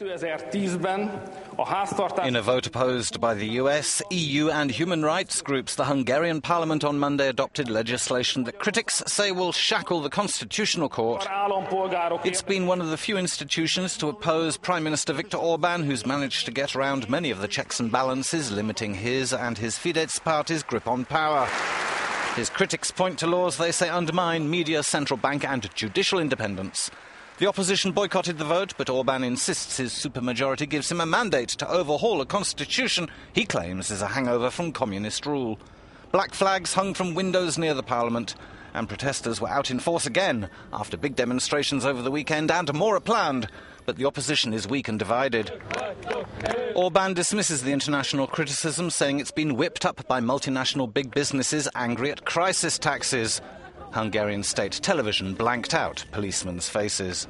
In a vote opposed by the US, EU, and human rights groups, the Hungarian parliament on Monday adopted legislation that critics say will shackle the constitutional court. It's been one of the few institutions to oppose Prime Minister Viktor Orban, who's managed to get around many of the checks and balances, limiting his and his Fidesz party's grip on power. His critics point to laws they say undermine media, central bank, and judicial independence. The opposition boycotted the vote, but Orban insists his supermajority gives him a mandate to overhaul a constitution he claims is a hangover from communist rule. Black flags hung from windows near the parliament, and protesters were out in force again after big demonstrations over the weekend, and more are planned. But the opposition is weak and divided. Orban dismisses the international criticism, saying it's been whipped up by multinational big businesses angry at crisis taxes. Hungarian state television blanked out policemen's faces.